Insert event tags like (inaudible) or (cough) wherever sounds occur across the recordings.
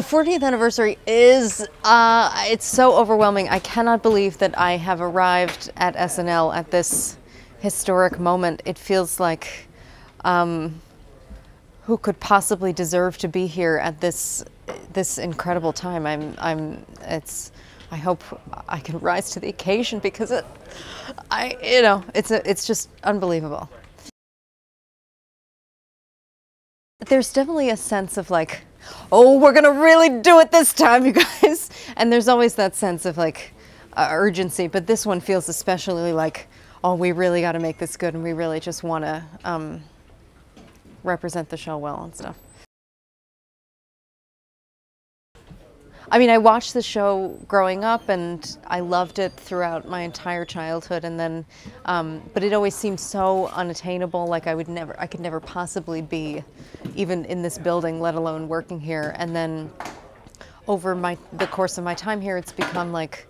The 40th anniversary is, uh, it's so overwhelming. I cannot believe that I have arrived at SNL at this historic moment. It feels like um, who could possibly deserve to be here at this this incredible time. I'm, I'm, it's, I hope I can rise to the occasion because it, I, you know, it's a, it's just unbelievable. There's definitely a sense of like, oh, we're gonna really do it this time, (laughs) you guys. And there's always that sense of like uh, urgency, but this one feels especially like, oh, we really got to make this good, and we really just want to um, represent the show well and stuff. I mean, I watched the show growing up, and I loved it throughout my entire childhood. And then, um, but it always seemed so unattainable. Like I would never, I could never possibly be, even in this building, let alone working here. And then, over my the course of my time here, it's become like,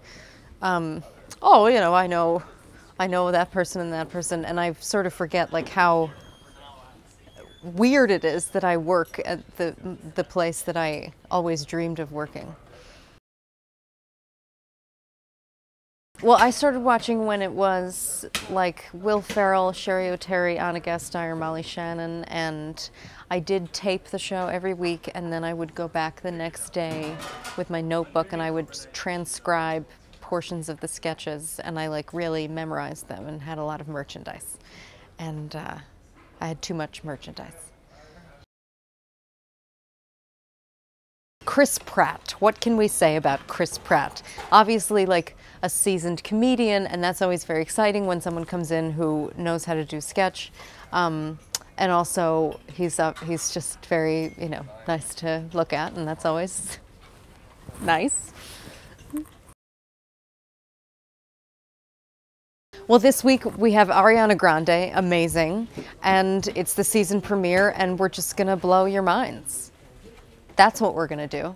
um, oh, you know, I know, I know that person and that person, and I sort of forget like how weird it is that I work at the the place that I always dreamed of working. Well, I started watching when it was like Will Ferrell, Cheri Oteri, Anna Gasteyer, Molly Shannon, and I did tape the show every week, and then I would go back the next day with my notebook and I would transcribe portions of the sketches, and I like really memorized them and had a lot of merchandise, and uh, I had too much merchandise. Chris Pratt. What can we say about Chris Pratt? Obviously, like a seasoned comedian, and that's always very exciting when someone comes in who knows how to do sketch. Um, and also, he's uh, he's just very you know nice to look at, and that's always (laughs) nice. Well, this week we have Ariana Grande, amazing, and it's the season premiere, and we're just gonna blow your minds. That's what we're gonna do.